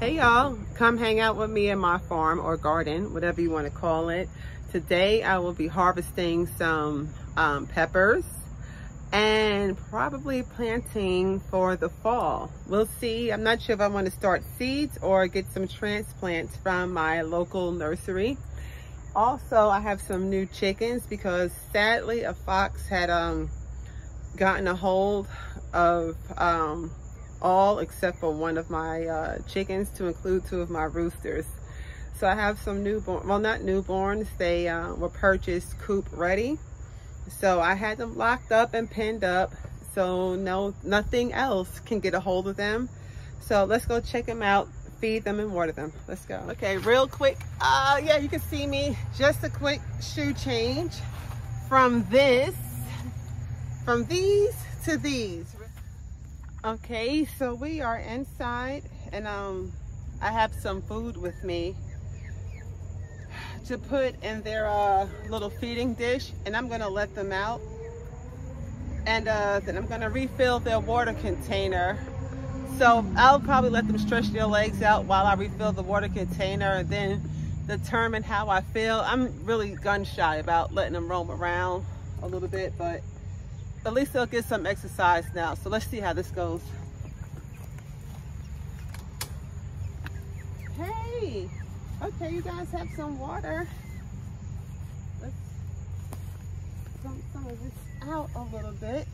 Hey y'all, come hang out with me in my farm or garden, whatever you want to call it. Today I will be harvesting some um, peppers and probably planting for the fall. We'll see. I'm not sure if I want to start seeds or get some transplants from my local nursery. Also, I have some new chickens because sadly a fox had um, gotten a hold of um, all except for one of my uh, chickens to include two of my roosters. So I have some newborn, well not newborns, they uh, were purchased coop ready. So I had them locked up and pinned up so no nothing else can get a hold of them. So let's go check them out, feed them and water them. Let's go. Okay, real quick, uh, yeah, you can see me, just a quick shoe change from this, from these to these. Okay, so we are inside and um, I have some food with me to put in their uh, little feeding dish and I'm gonna let them out. And uh, then I'm gonna refill their water container. So I'll probably let them stretch their legs out while I refill the water container and then determine how I feel. I'm really gun shy about letting them roam around a little bit, but at least they'll get some exercise now. So let's see how this goes. Hey, okay, you guys have some water. Let's dump some of this out a little bit.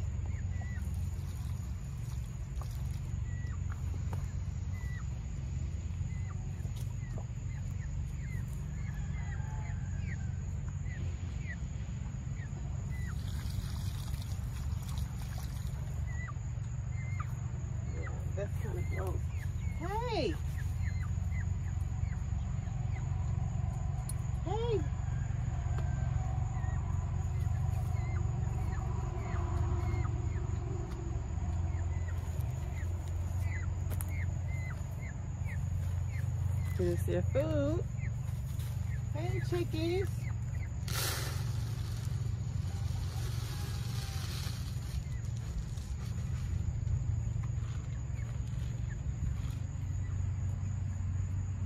Hey! Hey! Here's their food. Hey, chickies.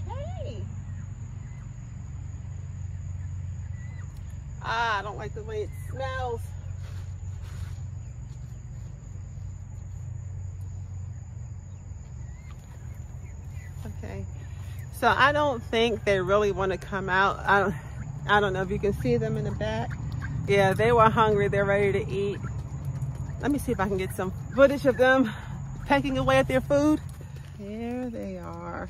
Hey. Ah, I don't like the way it smells. Okay. So I don't think they really want to come out. I don't, I don't know if you can see them in the back. Yeah, they were hungry. They're ready to eat. Let me see if I can get some footage of them pecking away at their food. There they are.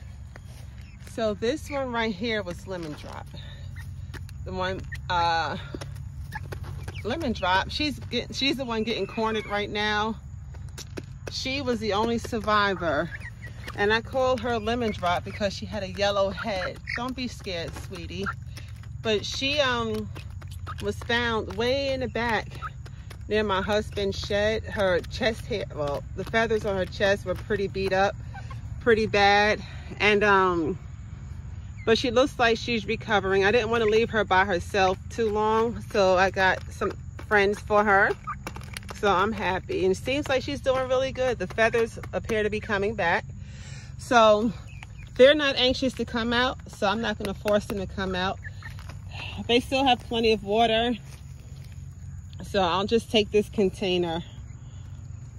So this one right here was Lemon Drop. The one, uh, Lemon Drop, she's, getting, she's the one getting cornered right now. She was the only survivor. And I called her Lemon Drop because she had a yellow head. Don't be scared, sweetie. But she um was found way in the back near my husband's shed. Her chest hair, well, the feathers on her chest were pretty beat up, pretty bad. And um, but she looks like she's recovering. I didn't want to leave her by herself too long, so I got some friends for her. So I'm happy. And it seems like she's doing really good. The feathers appear to be coming back. So they're not anxious to come out, so I'm not going to force them to come out. They still have plenty of water. So I'll just take this container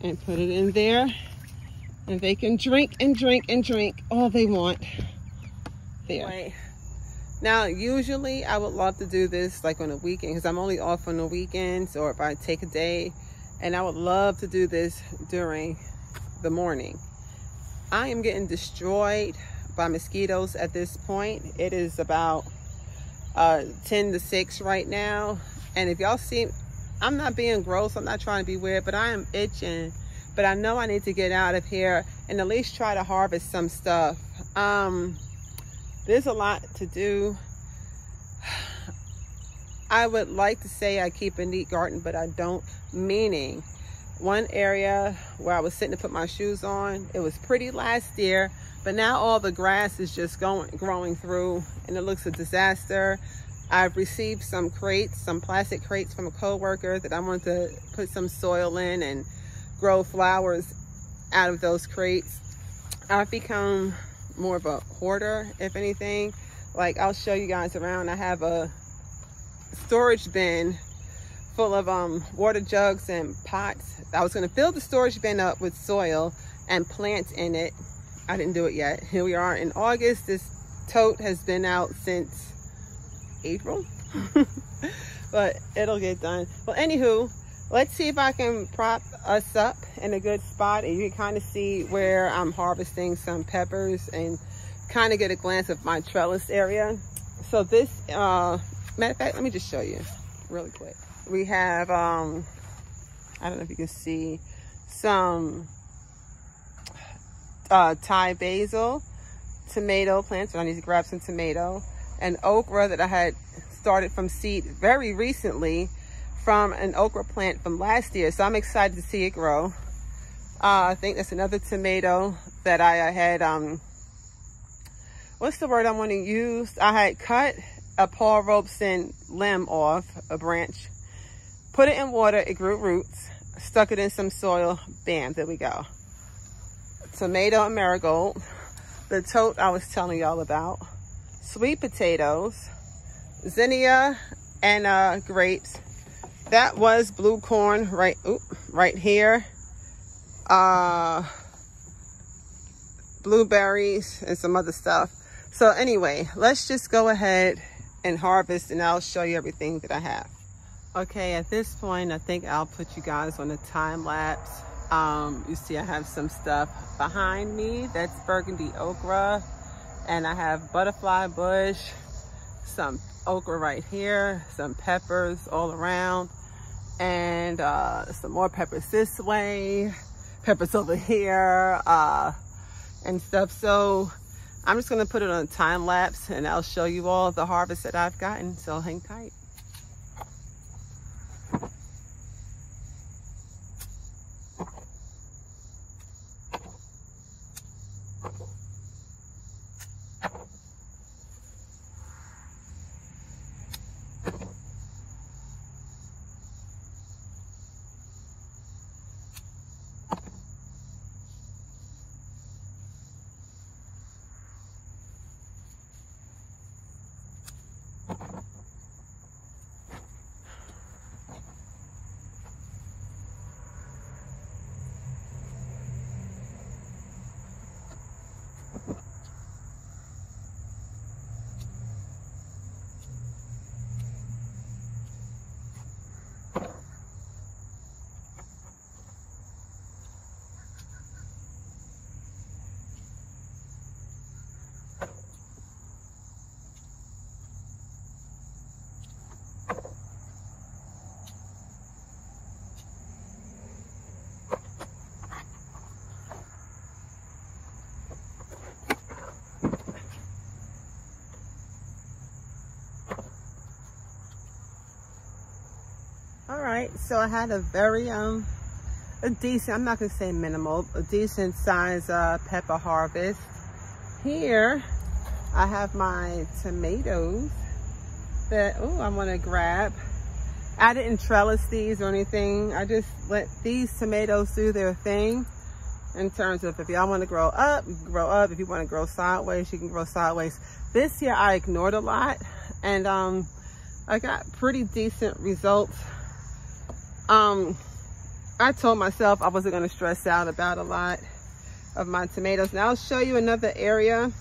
and put it in there. And they can drink and drink and drink all they want. Now, usually I would love to do this like on a weekend because I'm only off on the weekends or if I take a day. And I would love to do this during the morning. I am getting destroyed by mosquitoes at this point. It is about uh, 10 to 6 right now. And if y'all see, I'm not being gross. I'm not trying to be weird, but I am itching. But I know I need to get out of here and at least try to harvest some stuff. Um, there's a lot to do. I would like to say I keep a neat garden, but I don't. Meaning, one area where I was sitting to put my shoes on, it was pretty last year, but now all the grass is just going growing through and it looks a disaster. I've received some crates, some plastic crates from a coworker that I want to put some soil in and grow flowers out of those crates. I've become more of a hoarder, if anything. Like I'll show you guys around. I have a storage bin full of um, water jugs and pots. I was gonna fill the storage bin up with soil and plants in it. I didn't do it yet. Here we are in August. This tote has been out since April, but it'll get done. Well, anywho, let's see if I can prop us up in a good spot and you can kind of see where I'm harvesting some peppers and kind of get a glance of my trellis area. So this, uh, matter of fact, let me just show you really quick we have, um, I don't know if you can see, some uh, Thai basil, tomato plants. So I need to grab some tomato and okra that I had started from seed very recently from an okra plant from last year. So I'm excited to see it grow. Uh, I think that's another tomato that I, had, um, what's the word I want to use? I had cut a Paul Robeson limb off, a branch, Put it in water, it grew roots. Stuck it in some soil, bam, there we go. Tomato and marigold. The tote I was telling y'all about. Sweet potatoes. Zinnia and uh, grapes. That was blue corn right, oop, right here. Uh, blueberries and some other stuff. So anyway, let's just go ahead and harvest and I'll show you everything that I have. Okay, at this point, I think I'll put you guys on a time lapse. Um, you see I have some stuff behind me. That's burgundy okra. And I have butterfly bush, some okra right here, some peppers all around, and uh, some more peppers this way, peppers over here, uh, and stuff. So I'm just gonna put it on time lapse and I'll show you all the harvest that I've gotten. So hang tight. Right? So i had a very um a decent i'm not gonna say minimal a decent size uh pepper harvest. Here i have my tomatoes that oh i want to grab. I didn't trellis these or anything. I just let these tomatoes do their thing in terms of if y'all want to grow up grow up. If you want to grow sideways you can grow sideways. This year i ignored a lot and um i got pretty decent results um, I told myself I wasn't going to stress out about a lot of my tomatoes. Now I'll show you another area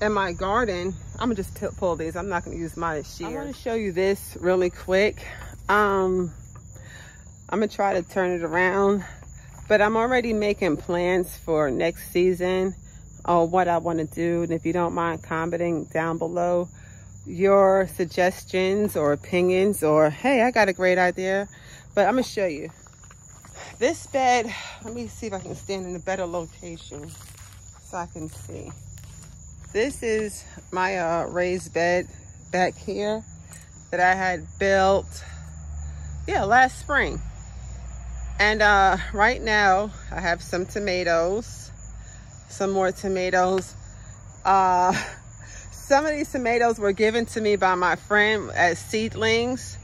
in my garden. I'm gonna just pull these. I'm not gonna use my shears. I wanna show you this really quick. Um, I'm gonna try to turn it around, but I'm already making plans for next season or what I wanna do. And if you don't mind commenting down below, your suggestions or opinions or, hey, I got a great idea. But I'm going to show you. This bed, let me see if I can stand in a better location so I can see. This is my uh, raised bed back here that I had built, yeah, last spring. And uh, right now I have some tomatoes, some more tomatoes. Uh, some of these tomatoes were given to me by my friend as seedlings.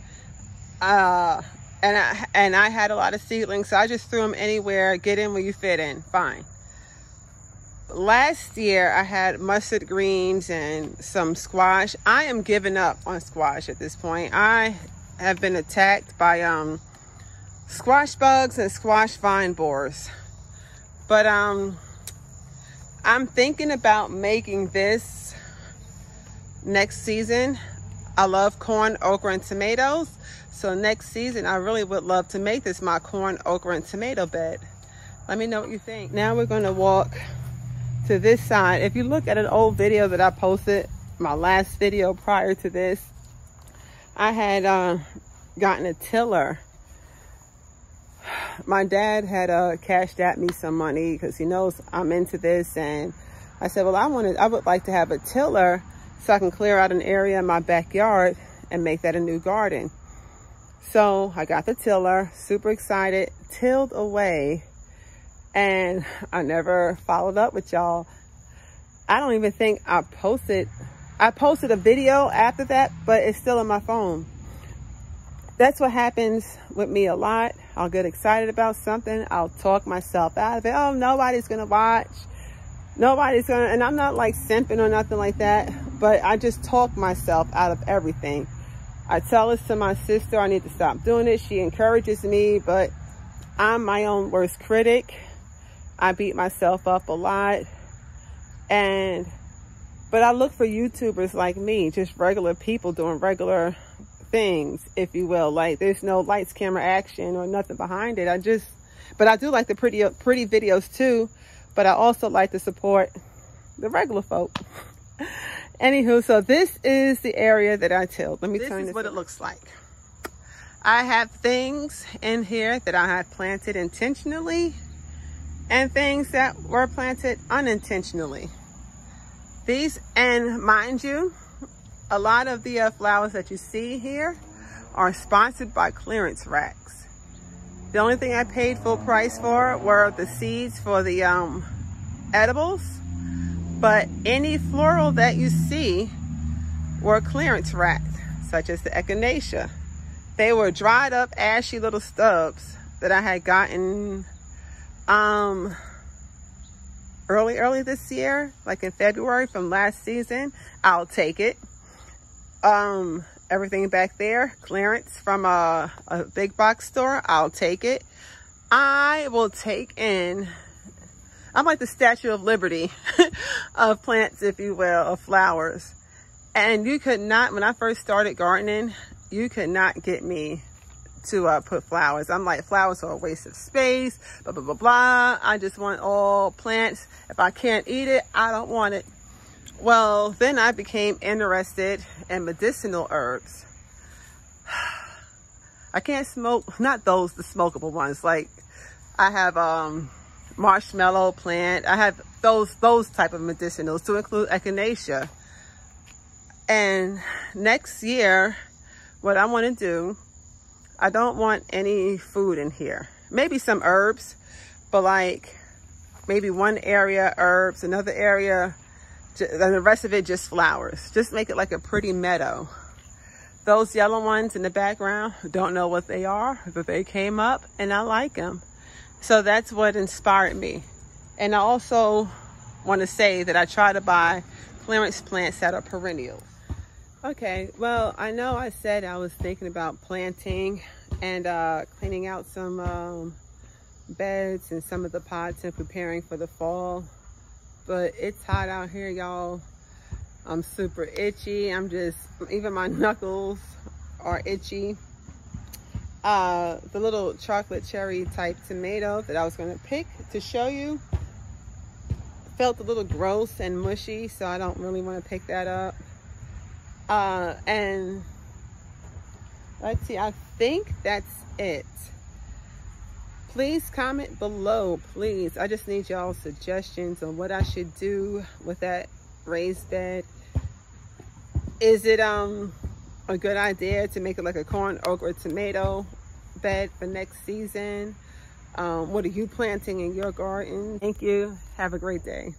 Uh, and I, and I had a lot of seedlings, so I just threw them anywhere. Get in where you fit in, fine. last year I had mustard greens and some squash. I am giving up on squash at this point. I have been attacked by um, squash bugs and squash vine borers. But um, I'm thinking about making this next season. I love corn, okra, and tomatoes. So next season, I really would love to make this my corn, okra, and tomato bed. Let me know what you think. Now we're gonna walk to this side. If you look at an old video that I posted, my last video prior to this, I had uh, gotten a tiller. My dad had uh, Cash App'd me some money because he knows I'm into this. And I said, well, I wanted, I would like to have a tiller so I can clear out an area in my backyard and make that a new garden. So I got the tiller, super excited, tilled away and I never followed up with y'all. I don't even think I posted, I posted a video after that, but it's still on my phone. That's what happens with me a lot. I'll get excited about something. I'll talk myself out of it. Oh, nobody's going to watch. Nobody's going to, and I'm not like simping or nothing like that, but I just talk myself out of everything. I tell this to my sister, I need to stop doing it. She encourages me, but I'm my own worst critic. I beat myself up a lot. And, but I look for YouTubers like me, just regular people doing regular things, if you will. Like there's no lights, camera, action or nothing behind it. I just, but I do like the pretty, pretty videos too. But I also like to support the regular folk. Anywho, so this is the area that I tilled. Let me this turn this. what it looks like. I have things in here that I have planted intentionally and things that were planted unintentionally. These, and mind you, a lot of the uh, flowers that you see here are sponsored by clearance racks. The only thing I paid full price for were the seeds for the um, edibles, but any floral that you see were clearance racked, such as the echinacea. They were dried up, ashy little stubs that I had gotten um early early this year like in february from last season i'll take it um everything back there clearance from a, a big box store i'll take it i will take in i'm like the statue of liberty of plants if you will of flowers and you could not when i first started gardening you could not get me to uh, put flowers. I'm like, flowers are a waste of space, blah, blah, blah, blah. I just want all plants. If I can't eat it, I don't want it. Well, then I became interested in medicinal herbs. I can't smoke, not those, the smokable ones. Like I have um, marshmallow plant. I have those, those type of medicinals to include echinacea. And next year, what I want to do I don't want any food in here. Maybe some herbs, but like maybe one area herbs, another area, and the rest of it just flowers. Just make it like a pretty meadow. Those yellow ones in the background, don't know what they are, but they came up and I like them. So that's what inspired me. And I also want to say that I try to buy clearance plants that are perennials. Okay, well, I know I said I was thinking about planting and uh, cleaning out some um, beds and some of the pots and preparing for the fall. But it's hot out here, y'all. I'm super itchy. I'm just, even my knuckles are itchy. Uh, the little chocolate cherry type tomato that I was gonna pick to show you felt a little gross and mushy, so I don't really wanna pick that up. Uh, and let's see, I think that's it. Please comment below, please. I just need y'all suggestions on what I should do with that raised bed. Is it um a good idea to make it like a corn, okra, tomato bed for next season? Um, what are you planting in your garden? Thank you. Have a great day.